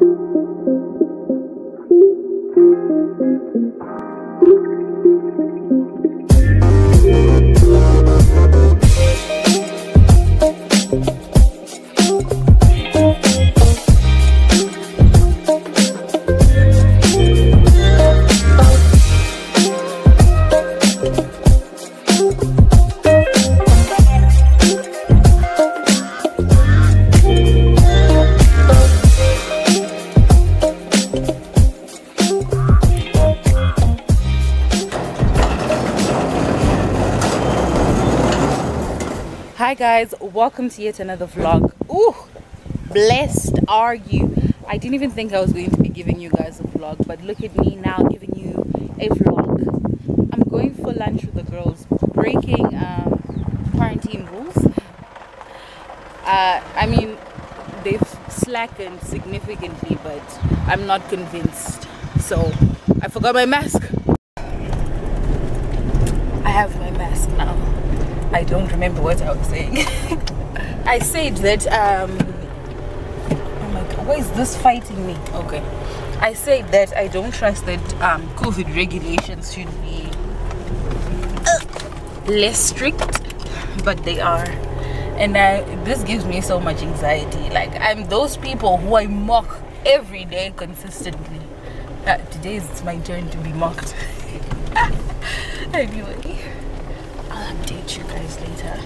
Thank you. Hi guys, welcome to yet another vlog. Ooh, blessed are you. I didn't even think I was going to be giving you guys a vlog, but look at me now giving you a vlog. I'm going for lunch with the girls, breaking um, quarantine rules. Uh, I mean, they've slackened significantly, but I'm not convinced. So I forgot my mask. I have my mask now. I don't remember what I was saying. I said that um oh my god, why is this fighting me? Okay. I said that I don't trust that um COVID regulations should be uh, less strict, but they are. And I, this gives me so much anxiety. Like I'm those people who I mock every day consistently. Uh, today is my turn to be mocked. anyway. Update you guys later.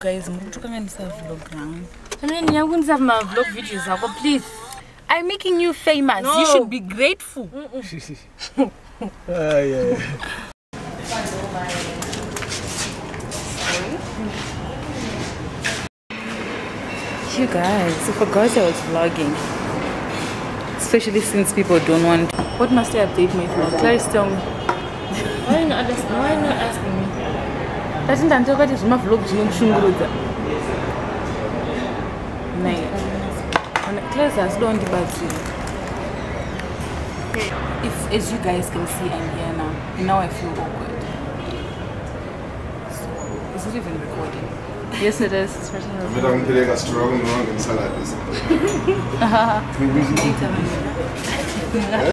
Guys, mkutukanganisa vlog now. I mean, I'm going to have my vlog videos now, but please. I'm making you famous. You should be grateful. Ah, yeah, yeah. You guys, I forgot I was vlogging. Especially since people don't want. What must I update my vlog? Claris, tell me. Why are you not, asking, why are you not asking me? Tati ndantoka kuti zvimavlog zvinokushungurudza naye. Class asida undibatsira if as you guys can see i'm here now. And now i feel awkward. So is it even recording? Yes it is. It's written on- Vita ngipeleka strong wrong noma ngemsalad lesi.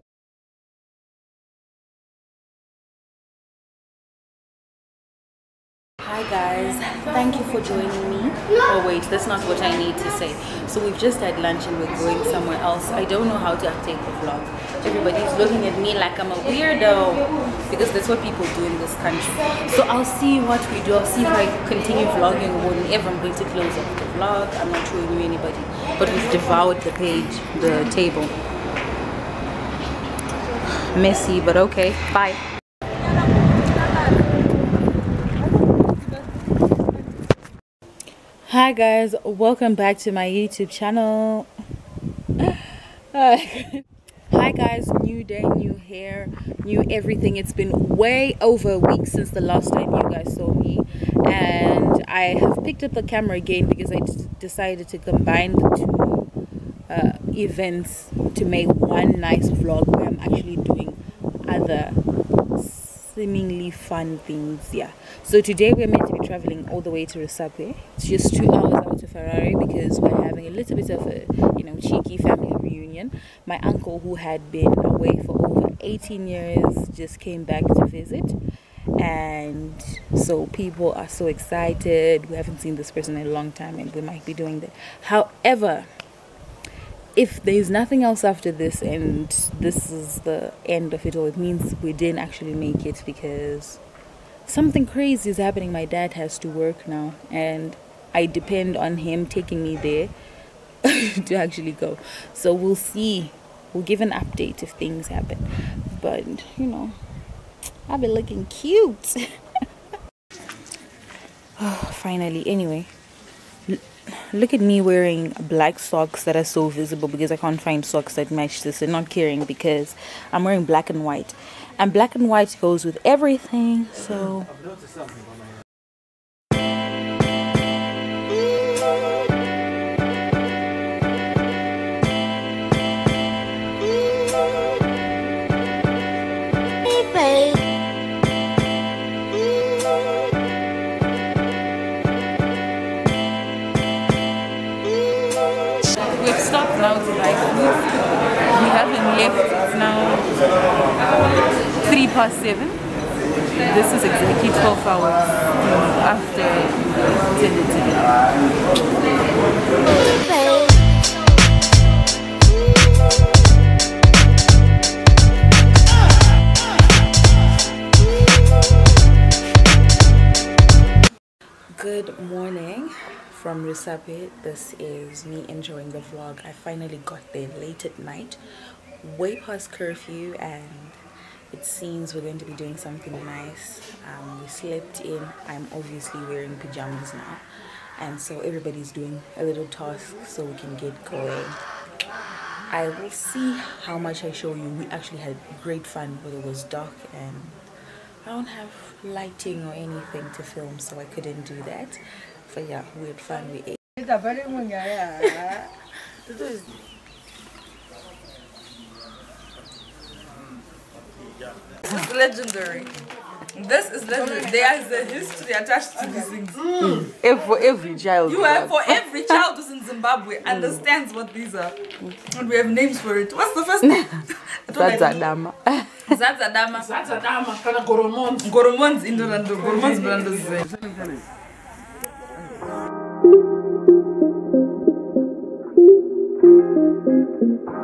Hi guys, thank you for joining me. Oh wait, that's not what I need to say. So we've just had lunch and we're going somewhere else. I don't know how to update the vlog. Everybody's looking at me like I'm a weirdo because that's what people do in this country. So I'll see what we do. I'll see if I continue vlogging or whenever I'm going to close up the vlog. I'm not showing you anybody, but we've devoured the page, the table. Messy, but okay. Bye. Hi guys, welcome back to my YouTube channel. Hi guys, new day, new hair, new everything. It's been way over a week since the last time you guys saw me, and I have picked up the camera again because I decided to combine the two uh, events to make one nice vlog where I'm actually doing other seemingly fun things yeah. So today we're meant to be traveling all the way to Rusape it's just two hours out to Harare because we're having a little bit of a you know cheeky family reunion. My uncle who had been away for over 18 years just came back to visit. And so people are so excited. We haven't seen this person in a long time and we might be doing that. However if there's nothing else after this and this is the end of it all, it means we didn't actually make it because something crazy is happening. My dad has to work now, and I depend on him taking me there to actually go. So we'll see. We'll give an update if things happen. But, you know, I'll be looking cute. oh, finally. Anyway look at me wearing black socks that are so visible because I can't find socks that match this and not caring because I'm wearing black and white. And black and white goes with everything so now to buy food we haven't left it's now three past seven. This is exactly 12 hours after dinner today from Rusape. This is me enjoying the vlog. I finally got there late at night, way past curfew, and it seems we're going to be doing something nice. Um, we slept in. I'm obviously wearing pajamas now, and so everybody's doing a little task so we can get going. I will see how much I show you. We actually had great fun, but it was dark and I don't have lighting or anything to film, so I couldn't do that. But yeah, we had fun. We ate. This is legendary. This is legendary. There is a history attached to these things. For every child. You have for every child who's in Zimbabwe mm. understands what these are. And we have names for it. What's the first name? I don't That's like- Adama. Zadzadama. Zadzadama kana Goromons. Goromons Indorando. Goromons Brando. Thank you.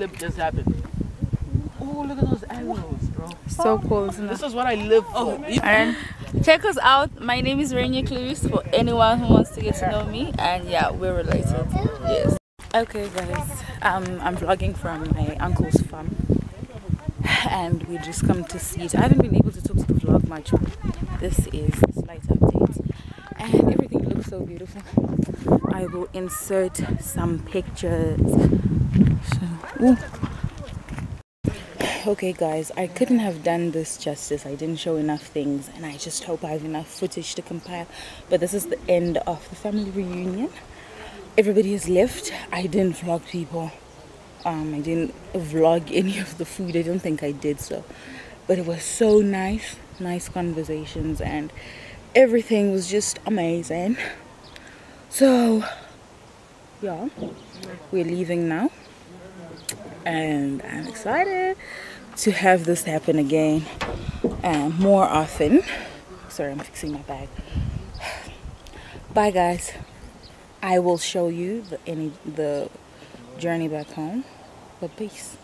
Like the flip just happened. Oh, look at those arrows, bro. So cool, isn't it? This is what I live for. And check us out. My name is Renia Claris for anyone who wants to get to know me. And yeah, we're related. Yes. Okay, guys. Um, I'm vlogging from my uncle's farm, and we just come to see it. I haven't been able to talk to the vlog much. This is the slight update, and everything looks so beautiful. I will insert some pictures. So. Okay, guys, I couldn't have done this justice. I didn't show enough things, and I just hope I have enough footage to compile. But this is the end of the family reunion everybody has left i didn't vlog people um i didn't vlog any of the food i don't think i did so but it was so nice nice conversations and everything was just amazing. So yeah we're leaving now. And i'm excited to have this happen again and more often. Sorry i'm fixing my bag. Bye guys. I will show you the any the journey back home. But peace.